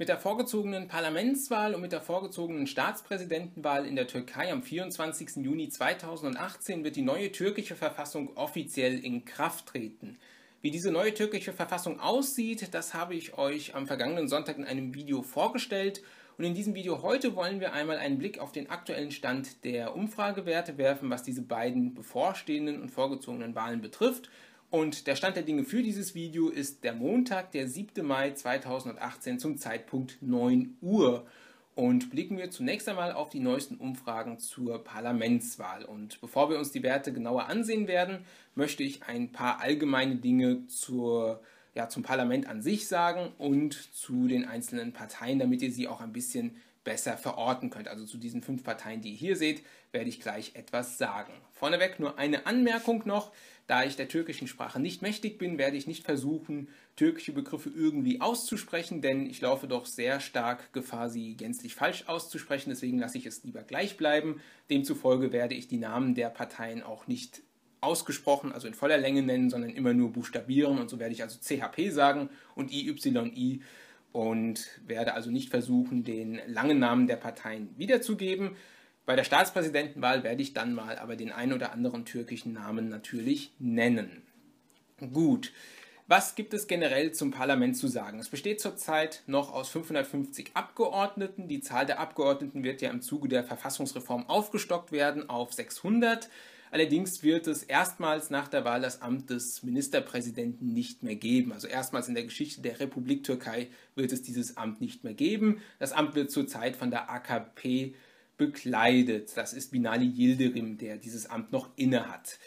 Mit der vorgezogenen Parlamentswahl und mit der vorgezogenen Staatspräsidentenwahl in der Türkei am 24. Juni 2018 wird die neue türkische Verfassung offiziell in Kraft treten. Wie diese neue türkische Verfassung aussieht, das habe ich euch am vergangenen Sonntag in einem Video vorgestellt. Und in diesem Video heute wollen wir einmal einen Blick auf den aktuellen Stand der Umfragewerte werfen, was diese beiden bevorstehenden und vorgezogenen Wahlen betrifft und der Stand der Dinge für dieses Video ist der Montag, der 7. Mai 2018 zum Zeitpunkt 9 Uhr. Und blicken wir zunächst einmal auf die neuesten Umfragen zur Parlamentswahl. Und bevor wir uns die Werte genauer ansehen werden, möchte ich ein paar allgemeine Dinge zur, ja, zum Parlament an sich sagen und zu den einzelnen Parteien, damit ihr sie auch ein bisschen besser verorten könnt. Also zu diesen fünf Parteien, die ihr hier seht, werde ich gleich etwas sagen. Vorneweg nur eine Anmerkung noch. Da ich der türkischen Sprache nicht mächtig bin, werde ich nicht versuchen, türkische Begriffe irgendwie auszusprechen, denn ich laufe doch sehr stark Gefahr, sie gänzlich falsch auszusprechen. Deswegen lasse ich es lieber gleich bleiben. Demzufolge werde ich die Namen der Parteien auch nicht ausgesprochen, also in voller Länge nennen, sondern immer nur buchstabieren. Und so werde ich also CHP sagen und IYI und werde also nicht versuchen, den langen Namen der Parteien wiederzugeben. Bei der Staatspräsidentenwahl werde ich dann mal aber den einen oder anderen türkischen Namen natürlich nennen. Gut. Was gibt es generell zum Parlament zu sagen? Es besteht zurzeit noch aus 550 Abgeordneten. Die Zahl der Abgeordneten wird ja im Zuge der Verfassungsreform aufgestockt werden auf 600. Allerdings wird es erstmals nach der Wahl das Amt des Ministerpräsidenten nicht mehr geben. Also erstmals in der Geschichte der Republik Türkei wird es dieses Amt nicht mehr geben. Das Amt wird zurzeit von der AKP bekleidet. Das ist Binali Yildirim, der dieses Amt noch innehat.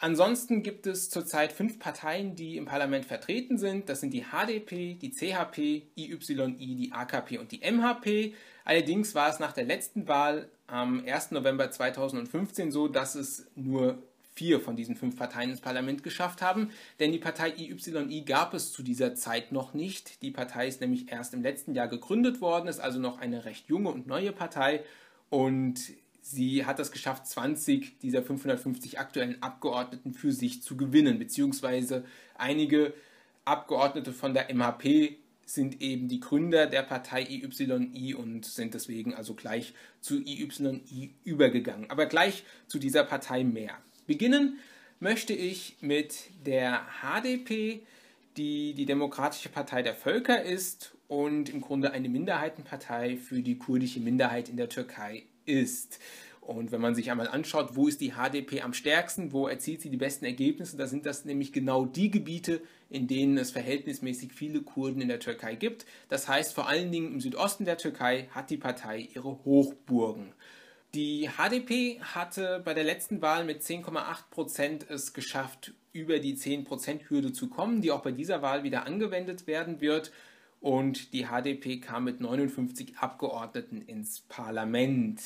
Ansonsten gibt es zurzeit fünf Parteien, die im Parlament vertreten sind. Das sind die HDP, die CHP, IYI, die AKP und die MHP. Allerdings war es nach der letzten Wahl am 1. November 2015 so, dass es nur vier von diesen fünf Parteien ins Parlament geschafft haben, denn die Partei IYI gab es zu dieser Zeit noch nicht. Die Partei ist nämlich erst im letzten Jahr gegründet worden, ist also noch eine recht junge und neue Partei und sie hat es geschafft, 20 dieser 550 aktuellen Abgeordneten für sich zu gewinnen, beziehungsweise einige Abgeordnete von der MHP sind eben die Gründer der Partei IYI und sind deswegen also gleich zu IYI übergegangen. Aber gleich zu dieser Partei mehr. Beginnen möchte ich mit der HDP, die die Demokratische Partei der Völker ist und im Grunde eine Minderheitenpartei für die kurdische Minderheit in der Türkei ist. Und wenn man sich einmal anschaut, wo ist die HDP am stärksten, wo erzielt sie die besten Ergebnisse, da sind das nämlich genau die Gebiete, in denen es verhältnismäßig viele Kurden in der Türkei gibt. Das heißt, vor allen Dingen im Südosten der Türkei hat die Partei ihre Hochburgen. Die HDP hatte bei der letzten Wahl mit 10,8 Prozent es geschafft, über die 10-Prozent-Hürde zu kommen, die auch bei dieser Wahl wieder angewendet werden wird und die HDP kam mit 59 Abgeordneten ins Parlament.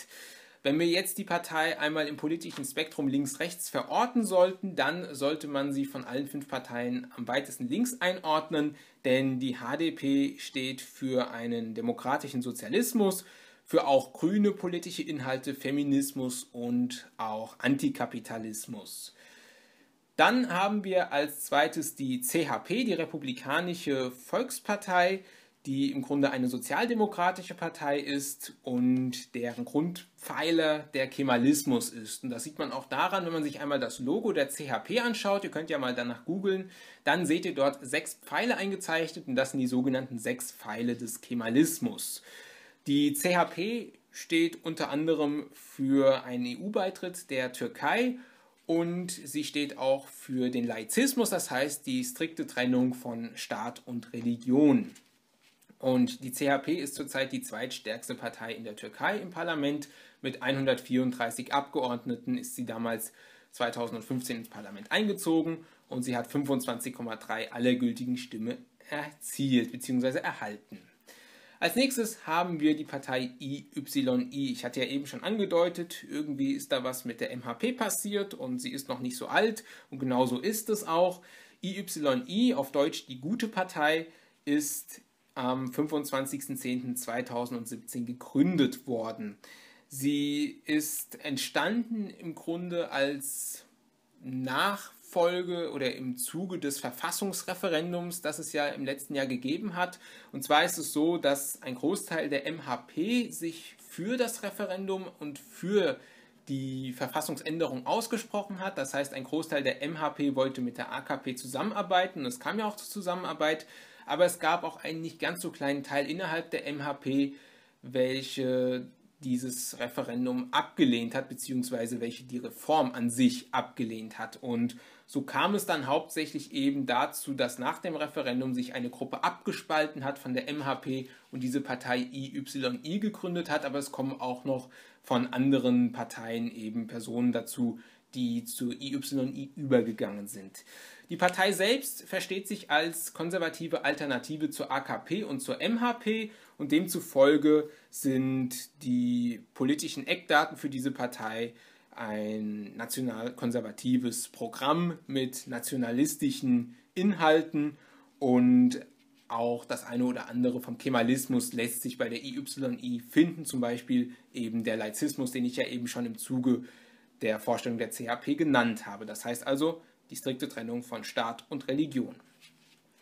Wenn wir jetzt die Partei einmal im politischen Spektrum links-rechts verorten sollten, dann sollte man sie von allen fünf Parteien am weitesten links einordnen, denn die HDP steht für einen demokratischen Sozialismus, für auch grüne politische Inhalte, Feminismus und auch Antikapitalismus. Dann haben wir als zweites die CHP, die Republikanische Volkspartei, die im Grunde eine sozialdemokratische Partei ist und deren Grundpfeiler der Kemalismus ist. Und das sieht man auch daran, wenn man sich einmal das Logo der CHP anschaut. Ihr könnt ja mal danach googeln. Dann seht ihr dort sechs Pfeile eingezeichnet und das sind die sogenannten sechs Pfeile des Kemalismus. Die CHP steht unter anderem für einen EU-Beitritt der Türkei und sie steht auch für den Laizismus, das heißt die strikte Trennung von Staat und Religion. Und die CHP ist zurzeit die zweitstärkste Partei in der Türkei im Parlament. Mit 134 Abgeordneten ist sie damals 2015 ins Parlament eingezogen und sie hat 25,3 aller gültigen Stimmen erzielt bzw. erhalten. Als nächstes haben wir die Partei IYI. Ich hatte ja eben schon angedeutet, irgendwie ist da was mit der MHP passiert und sie ist noch nicht so alt und genauso ist es auch. IYI, auf Deutsch die gute Partei, ist am 25.10.2017 gegründet worden. Sie ist entstanden im Grunde als Nachfolger Infolge oder im Zuge des Verfassungsreferendums, das es ja im letzten Jahr gegeben hat. Und zwar ist es so, dass ein Großteil der MHP sich für das Referendum und für die Verfassungsänderung ausgesprochen hat. Das heißt, ein Großteil der MHP wollte mit der AKP zusammenarbeiten. Es kam ja auch zur Zusammenarbeit. Aber es gab auch einen nicht ganz so kleinen Teil innerhalb der MHP, welche dieses Referendum abgelehnt hat, beziehungsweise welche die Reform an sich abgelehnt hat. Und so kam es dann hauptsächlich eben dazu, dass nach dem Referendum sich eine Gruppe abgespalten hat von der MHP und diese Partei IYI gegründet hat, aber es kommen auch noch von anderen Parteien eben Personen dazu, die zu IYI übergegangen sind. Die Partei selbst versteht sich als konservative Alternative zur AKP und zur MHP und demzufolge sind die politischen Eckdaten für diese Partei ein national-konservatives Programm mit nationalistischen Inhalten und auch das eine oder andere vom Kemalismus lässt sich bei der IYI finden, zum Beispiel eben der Laizismus, den ich ja eben schon im Zuge der Vorstellung der CHP genannt habe. Das heißt also die strikte Trennung von Staat und Religion.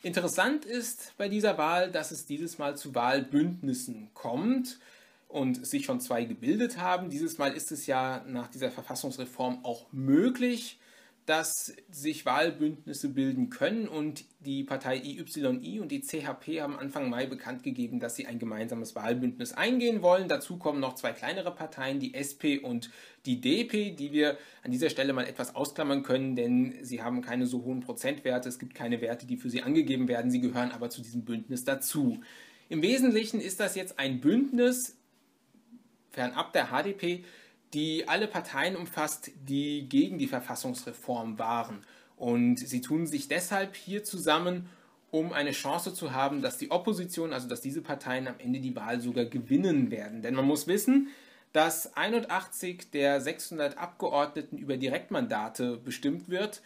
Interessant ist bei dieser Wahl, dass es dieses Mal zu Wahlbündnissen kommt und sich schon zwei gebildet haben. Dieses Mal ist es ja nach dieser Verfassungsreform auch möglich, dass sich Wahlbündnisse bilden können und die Partei IYI und die CHP haben Anfang Mai bekannt gegeben, dass sie ein gemeinsames Wahlbündnis eingehen wollen. Dazu kommen noch zwei kleinere Parteien, die SP und die DP, die wir an dieser Stelle mal etwas ausklammern können, denn sie haben keine so hohen Prozentwerte, es gibt keine Werte, die für sie angegeben werden, sie gehören aber zu diesem Bündnis dazu. Im Wesentlichen ist das jetzt ein Bündnis, fernab der HDP, die alle Parteien umfasst, die gegen die Verfassungsreform waren. Und sie tun sich deshalb hier zusammen, um eine Chance zu haben, dass die Opposition, also dass diese Parteien am Ende die Wahl sogar gewinnen werden. Denn man muss wissen, dass 81 der 600 Abgeordneten über Direktmandate bestimmt wird.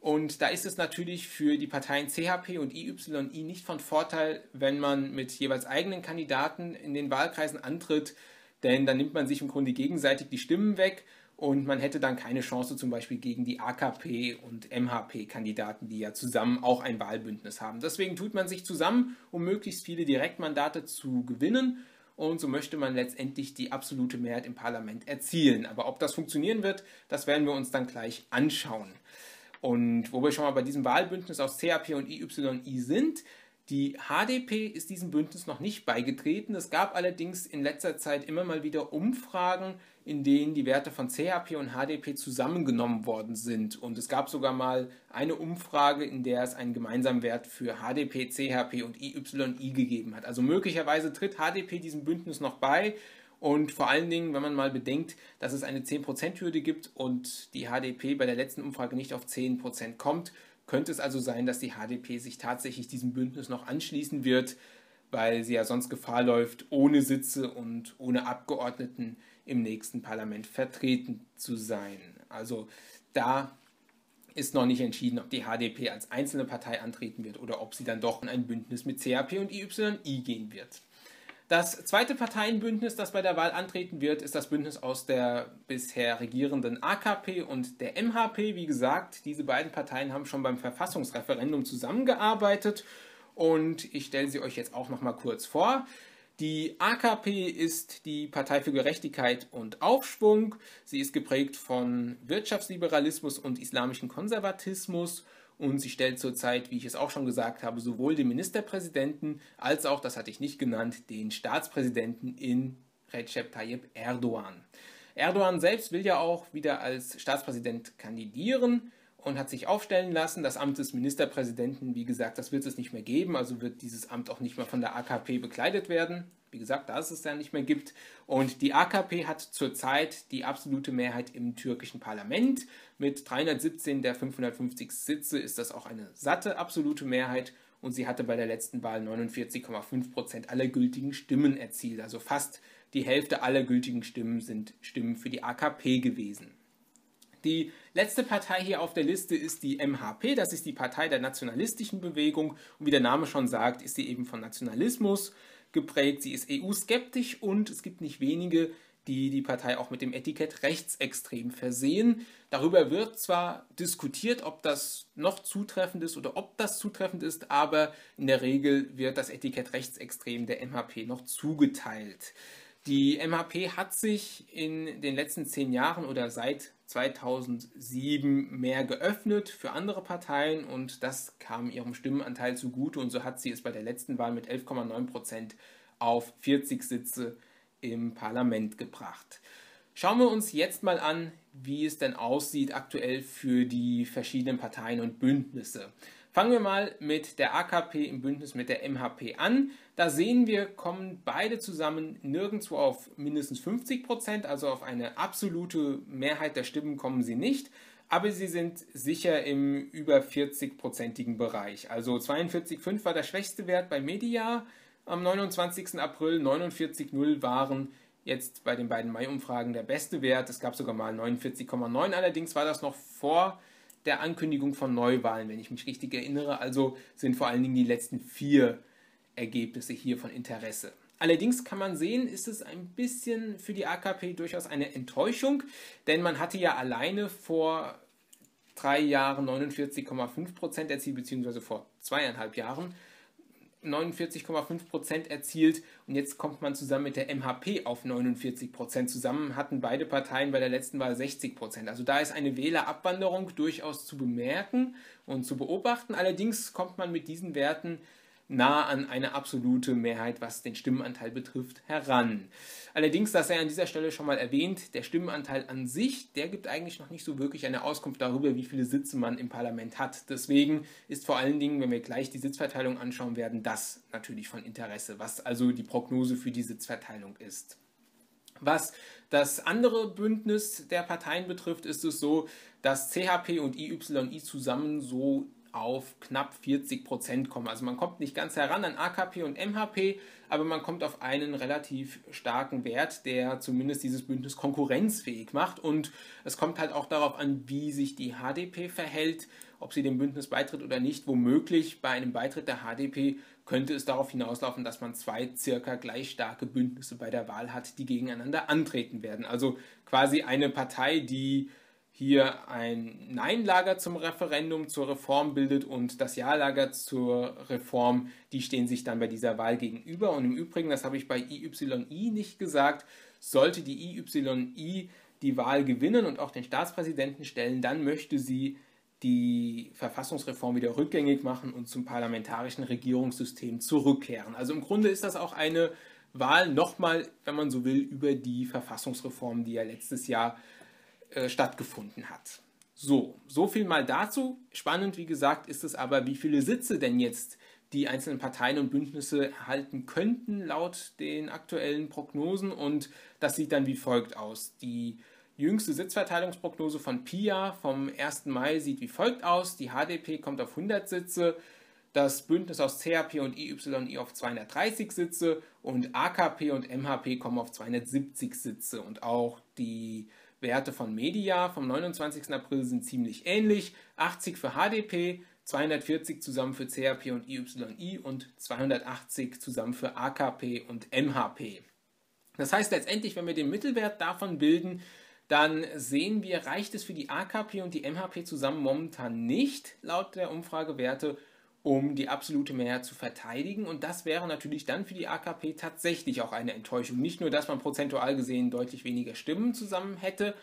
Und da ist es natürlich für die Parteien CHP und IYI nicht von Vorteil, wenn man mit jeweils eigenen Kandidaten in den Wahlkreisen antritt, denn dann nimmt man sich im Grunde gegenseitig die Stimmen weg und man hätte dann keine Chance zum Beispiel gegen die AKP und MHP-Kandidaten, die ja zusammen auch ein Wahlbündnis haben. Deswegen tut man sich zusammen, um möglichst viele Direktmandate zu gewinnen und so möchte man letztendlich die absolute Mehrheit im Parlament erzielen. Aber ob das funktionieren wird, das werden wir uns dann gleich anschauen. Und wo wir schon mal bei diesem Wahlbündnis aus CAP und IYI sind, die HDP ist diesem Bündnis noch nicht beigetreten. Es gab allerdings in letzter Zeit immer mal wieder Umfragen, in denen die Werte von CHP und HDP zusammengenommen worden sind. Und es gab sogar mal eine Umfrage, in der es einen gemeinsamen Wert für HDP, CHP und IYI gegeben hat. Also möglicherweise tritt HDP diesem Bündnis noch bei. Und vor allen Dingen, wenn man mal bedenkt, dass es eine 10%-Hürde gibt und die HDP bei der letzten Umfrage nicht auf 10% kommt, könnte es also sein, dass die HDP sich tatsächlich diesem Bündnis noch anschließen wird, weil sie ja sonst Gefahr läuft, ohne Sitze und ohne Abgeordneten im nächsten Parlament vertreten zu sein. Also da ist noch nicht entschieden, ob die HDP als einzelne Partei antreten wird oder ob sie dann doch in ein Bündnis mit CAP und IYI gehen wird. Das zweite Parteienbündnis, das bei der Wahl antreten wird, ist das Bündnis aus der bisher regierenden AKP und der MHP. Wie gesagt, diese beiden Parteien haben schon beim Verfassungsreferendum zusammengearbeitet und ich stelle sie euch jetzt auch noch mal kurz vor. Die AKP ist die Partei für Gerechtigkeit und Aufschwung. Sie ist geprägt von Wirtschaftsliberalismus und islamischem Konservatismus und sie stellt zurzeit, wie ich es auch schon gesagt habe, sowohl den Ministerpräsidenten als auch, das hatte ich nicht genannt, den Staatspräsidenten in Recep Tayyip Erdogan. Erdogan selbst will ja auch wieder als Staatspräsident kandidieren und hat sich aufstellen lassen. Das Amt des Ministerpräsidenten, wie gesagt, das wird es nicht mehr geben, also wird dieses Amt auch nicht mehr von der AKP bekleidet werden. Wie gesagt, da es es ja nicht mehr gibt. Und die AKP hat zurzeit die absolute Mehrheit im türkischen Parlament. Mit 317 der 550 Sitze ist das auch eine satte absolute Mehrheit. Und sie hatte bei der letzten Wahl 49,5 Prozent aller gültigen Stimmen erzielt. Also fast die Hälfte aller gültigen Stimmen sind Stimmen für die AKP gewesen. Die letzte Partei hier auf der Liste ist die MHP, das ist die Partei der nationalistischen Bewegung und wie der Name schon sagt, ist sie eben von Nationalismus geprägt. Sie ist EU-skeptisch und es gibt nicht wenige, die die Partei auch mit dem Etikett rechtsextrem versehen. Darüber wird zwar diskutiert, ob das noch zutreffend ist oder ob das zutreffend ist, aber in der Regel wird das Etikett rechtsextrem der MHP noch zugeteilt. Die MHP hat sich in den letzten zehn Jahren oder seit 2007 mehr geöffnet für andere Parteien und das kam ihrem Stimmenanteil zugute und so hat sie es bei der letzten Wahl mit 11,9 Prozent auf 40 Sitze im Parlament gebracht. Schauen wir uns jetzt mal an, wie es denn aussieht aktuell für die verschiedenen Parteien und Bündnisse. Fangen wir mal mit der AKP im Bündnis mit der MHP an. Da sehen wir, kommen beide zusammen nirgendwo auf mindestens 50 Prozent, also auf eine absolute Mehrheit der Stimmen kommen sie nicht, aber sie sind sicher im über 40-prozentigen Bereich. Also 42,5 war der schwächste Wert bei Media am 29. April, 49,0 waren jetzt bei den beiden Mai-Umfragen der beste Wert. Es gab sogar mal 49,9, allerdings war das noch vor der Ankündigung von Neuwahlen, wenn ich mich richtig erinnere. Also sind vor allen Dingen die letzten vier Ergebnisse hier von Interesse. Allerdings kann man sehen, ist es ein bisschen für die AKP durchaus eine Enttäuschung, denn man hatte ja alleine vor drei Jahren 49,5 Prozent erzielt, beziehungsweise vor zweieinhalb Jahren 49,5 Prozent erzielt und jetzt kommt man zusammen mit der MHP auf 49 Prozent. Zusammen hatten beide Parteien bei der letzten Wahl 60 Prozent. Also da ist eine Wählerabwanderung durchaus zu bemerken und zu beobachten. Allerdings kommt man mit diesen Werten nah an eine absolute Mehrheit, was den Stimmenanteil betrifft, heran. Allerdings, das sei an dieser Stelle schon mal erwähnt, der Stimmenanteil an sich, der gibt eigentlich noch nicht so wirklich eine Auskunft darüber, wie viele Sitze man im Parlament hat. Deswegen ist vor allen Dingen, wenn wir gleich die Sitzverteilung anschauen werden, das natürlich von Interesse, was also die Prognose für die Sitzverteilung ist. Was das andere Bündnis der Parteien betrifft, ist es so, dass CHP und IYI zusammen so auf knapp 40 Prozent kommen. Also man kommt nicht ganz heran an AKP und MHP, aber man kommt auf einen relativ starken Wert, der zumindest dieses Bündnis konkurrenzfähig macht. Und es kommt halt auch darauf an, wie sich die HDP verhält, ob sie dem Bündnis beitritt oder nicht. Womöglich bei einem Beitritt der HDP könnte es darauf hinauslaufen, dass man zwei circa gleich starke Bündnisse bei der Wahl hat, die gegeneinander antreten werden. Also quasi eine Partei, die hier ein Nein-Lager zum Referendum, zur Reform bildet und das Ja-Lager zur Reform, die stehen sich dann bei dieser Wahl gegenüber. Und im Übrigen, das habe ich bei IYI nicht gesagt, sollte die IYI die Wahl gewinnen und auch den Staatspräsidenten stellen, dann möchte sie die Verfassungsreform wieder rückgängig machen und zum parlamentarischen Regierungssystem zurückkehren. Also im Grunde ist das auch eine Wahl nochmal, wenn man so will, über die Verfassungsreform, die ja letztes Jahr äh, stattgefunden hat. So, so viel mal dazu. Spannend, wie gesagt, ist es aber, wie viele Sitze denn jetzt die einzelnen Parteien und Bündnisse erhalten könnten laut den aktuellen Prognosen und das sieht dann wie folgt aus. Die jüngste Sitzverteilungsprognose von PIA vom 1. Mai sieht wie folgt aus. Die HDP kommt auf 100 Sitze, das Bündnis aus CHP und IYI auf 230 Sitze und AKP und MHP kommen auf 270 Sitze und auch die Werte von Media vom 29. April sind ziemlich ähnlich. 80 für HDP, 240 zusammen für CRP und IYI und 280 zusammen für AKP und MHP. Das heißt letztendlich, wenn wir den Mittelwert davon bilden, dann sehen wir, reicht es für die AKP und die MHP zusammen momentan nicht, laut der Umfragewerte, um die absolute Mehrheit zu verteidigen. Und das wäre natürlich dann für die AKP tatsächlich auch eine Enttäuschung. Nicht nur, dass man prozentual gesehen deutlich weniger Stimmen zusammen hätte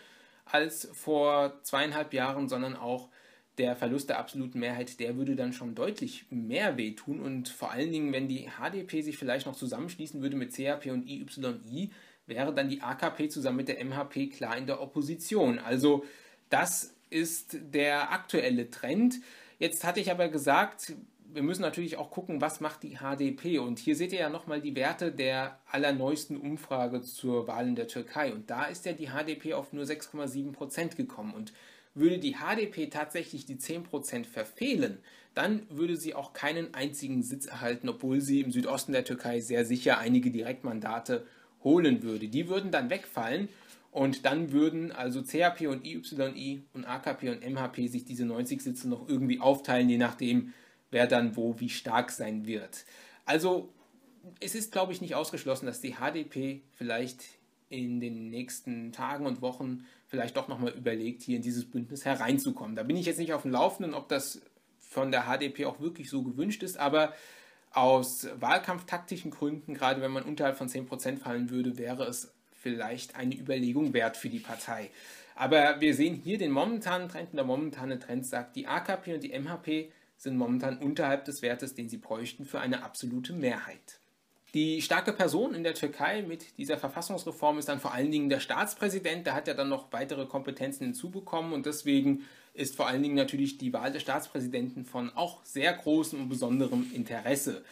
als vor zweieinhalb Jahren, sondern auch der Verlust der absoluten Mehrheit, der würde dann schon deutlich mehr wehtun. Und vor allen Dingen, wenn die HDP sich vielleicht noch zusammenschließen würde mit CHP und IYI, wäre dann die AKP zusammen mit der MHP klar in der Opposition. Also das ist der aktuelle Trend. Jetzt hatte ich aber gesagt, wir müssen natürlich auch gucken, was macht die HDP. Und hier seht ihr ja nochmal die Werte der allerneuesten Umfrage zur Wahl in der Türkei. Und da ist ja die HDP auf nur 6,7 Prozent gekommen. Und würde die HDP tatsächlich die 10 Prozent verfehlen, dann würde sie auch keinen einzigen Sitz erhalten, obwohl sie im Südosten der Türkei sehr sicher einige Direktmandate holen würde. Die würden dann wegfallen und dann würden also CHP und IYI und AKP und MHP sich diese 90 Sitze noch irgendwie aufteilen, je nachdem, wer dann wo wie stark sein wird. Also es ist, glaube ich, nicht ausgeschlossen, dass die HDP vielleicht in den nächsten Tagen und Wochen vielleicht doch nochmal überlegt, hier in dieses Bündnis hereinzukommen. Da bin ich jetzt nicht auf dem Laufenden, ob das von der HDP auch wirklich so gewünscht ist, aber aus wahlkampftaktischen Gründen, gerade wenn man unterhalb von 10% fallen würde, wäre es vielleicht eine Überlegung wert für die Partei. Aber wir sehen hier den momentanen Trend und der momentane Trend sagt, die AKP und die MHP sind momentan unterhalb des Wertes, den sie bräuchten für eine absolute Mehrheit. Die starke Person in der Türkei mit dieser Verfassungsreform ist dann vor allen Dingen der Staatspräsident. Der hat ja dann noch weitere Kompetenzen hinzubekommen und deswegen ist vor allen Dingen natürlich die Wahl des Staatspräsidenten von auch sehr großem und besonderem Interesse.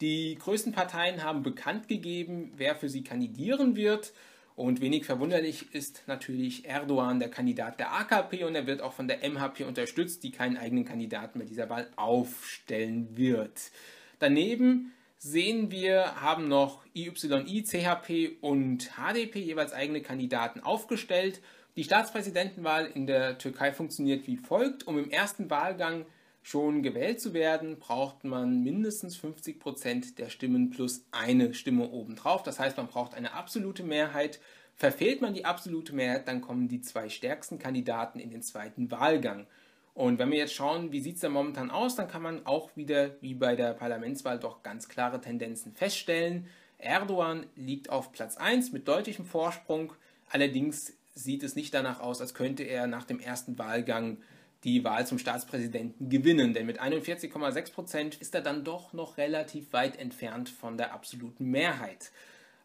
Die größten Parteien haben bekannt gegeben, wer für sie kandidieren wird. Und wenig verwunderlich ist natürlich Erdogan der Kandidat der AKP und er wird auch von der MHP unterstützt, die keinen eigenen Kandidaten bei dieser Wahl aufstellen wird. Daneben sehen wir, haben noch IYI, CHP und HDP jeweils eigene Kandidaten aufgestellt. Die Staatspräsidentenwahl in der Türkei funktioniert wie folgt. Um im ersten Wahlgang schon gewählt zu werden, braucht man mindestens 50 Prozent der Stimmen plus eine Stimme obendrauf. Das heißt, man braucht eine absolute Mehrheit. Verfehlt man die absolute Mehrheit, dann kommen die zwei stärksten Kandidaten in den zweiten Wahlgang. Und wenn wir jetzt schauen, wie sieht es da momentan aus, dann kann man auch wieder wie bei der Parlamentswahl doch ganz klare Tendenzen feststellen. Erdogan liegt auf Platz 1 mit deutlichem Vorsprung. Allerdings sieht es nicht danach aus, als könnte er nach dem ersten Wahlgang die Wahl zum Staatspräsidenten gewinnen. Denn mit 41,6 Prozent ist er dann doch noch relativ weit entfernt von der absoluten Mehrheit.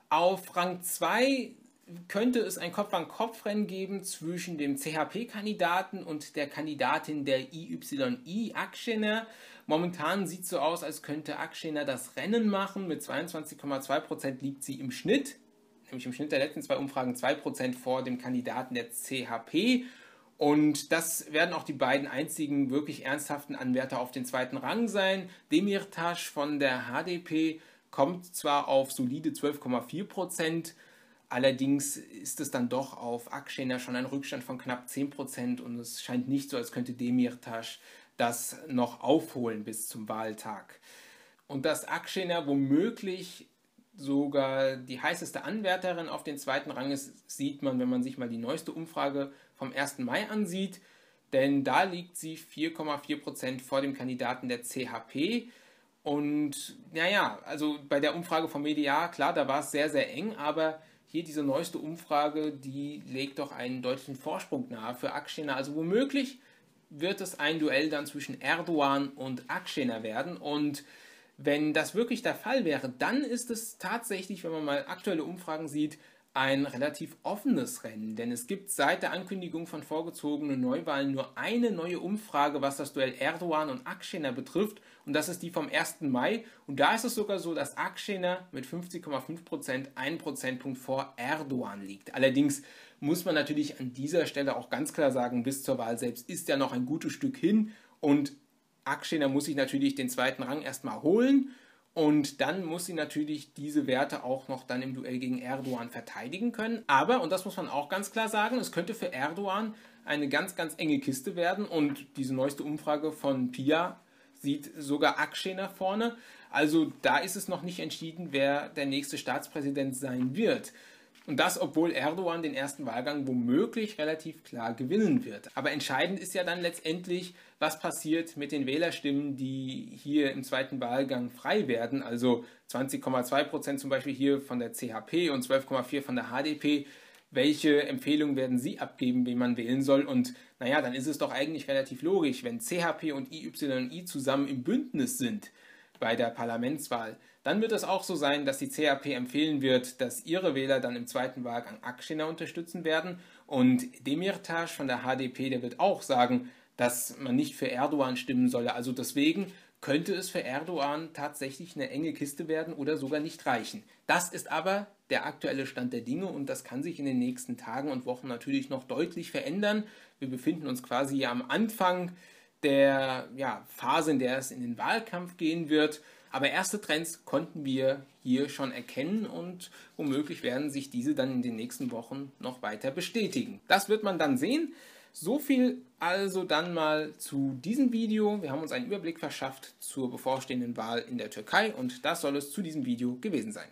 Auf Rang 2 könnte es ein Kopf-an-Kopf-Rennen geben zwischen dem CHP-Kandidaten und der Kandidatin der IYI, Akşener. Momentan sieht es so aus, als könnte Akşener das Rennen machen. Mit 22,2% liegt sie im Schnitt, nämlich im Schnitt der letzten zwei Umfragen 2% vor dem Kandidaten der CHP. Und das werden auch die beiden einzigen wirklich ernsthaften Anwärter auf den zweiten Rang sein. Demirtas von der HDP kommt zwar auf solide 12,4 Prozent, allerdings ist es dann doch auf Akşener schon ein Rückstand von knapp 10 Prozent und es scheint nicht so, als könnte Demirtas das noch aufholen bis zum Wahltag. Und dass Akşener womöglich sogar die heißeste Anwärterin auf den zweiten Rang ist, sieht man, wenn man sich mal die neueste Umfrage vom 1. Mai ansieht. Denn da liegt sie 4,4% vor dem Kandidaten der CHP. Und naja, also bei der Umfrage vom Media, klar, da war es sehr, sehr eng, aber hier diese neueste Umfrage, die legt doch einen deutlichen Vorsprung nahe für Akşener. Also womöglich wird es ein Duell dann zwischen Erdogan und Akşener werden. Und wenn das wirklich der Fall wäre, dann ist es tatsächlich, wenn man mal aktuelle Umfragen sieht, ein relativ offenes Rennen, denn es gibt seit der Ankündigung von vorgezogenen Neuwahlen nur eine neue Umfrage, was das Duell Erdogan und Akşener betrifft, und das ist die vom 1. Mai. Und da ist es sogar so, dass Akşener mit 50,5% einen Prozentpunkt vor Erdogan liegt. Allerdings muss man natürlich an dieser Stelle auch ganz klar sagen, bis zur Wahl selbst ist ja noch ein gutes Stück hin und Akşener muss sich natürlich den zweiten Rang erstmal holen und dann muss sie natürlich diese Werte auch noch dann im Duell gegen Erdogan verteidigen können. Aber, und das muss man auch ganz klar sagen, es könnte für Erdogan eine ganz, ganz enge Kiste werden. Und diese neueste Umfrage von PIA sieht sogar Akşener vorne. Also da ist es noch nicht entschieden, wer der nächste Staatspräsident sein wird. Und das, obwohl Erdogan den ersten Wahlgang womöglich relativ klar gewinnen wird. Aber entscheidend ist ja dann letztendlich, was passiert mit den Wählerstimmen, die hier im zweiten Wahlgang frei werden. Also 20,2 Prozent zum Beispiel hier von der CHP und 12,4 von der HDP. Welche Empfehlungen werden Sie abgeben, wen man wählen soll? Und naja, dann ist es doch eigentlich relativ logisch, wenn CHP und IYI zusammen im Bündnis sind bei der Parlamentswahl, dann wird es auch so sein, dass die CHP empfehlen wird, dass ihre Wähler dann im zweiten Wahlgang Akşener unterstützen werden und Demirtas von der HDP, der wird auch sagen, dass man nicht für Erdogan stimmen solle. Also deswegen könnte es für Erdogan tatsächlich eine enge Kiste werden oder sogar nicht reichen. Das ist aber der aktuelle Stand der Dinge und das kann sich in den nächsten Tagen und Wochen natürlich noch deutlich verändern. Wir befinden uns quasi am Anfang der ja, Phase, in der es in den Wahlkampf gehen wird. Aber erste Trends konnten wir hier schon erkennen und womöglich werden sich diese dann in den nächsten Wochen noch weiter bestätigen. Das wird man dann sehen. So viel also dann mal zu diesem Video. Wir haben uns einen Überblick verschafft zur bevorstehenden Wahl in der Türkei und das soll es zu diesem Video gewesen sein.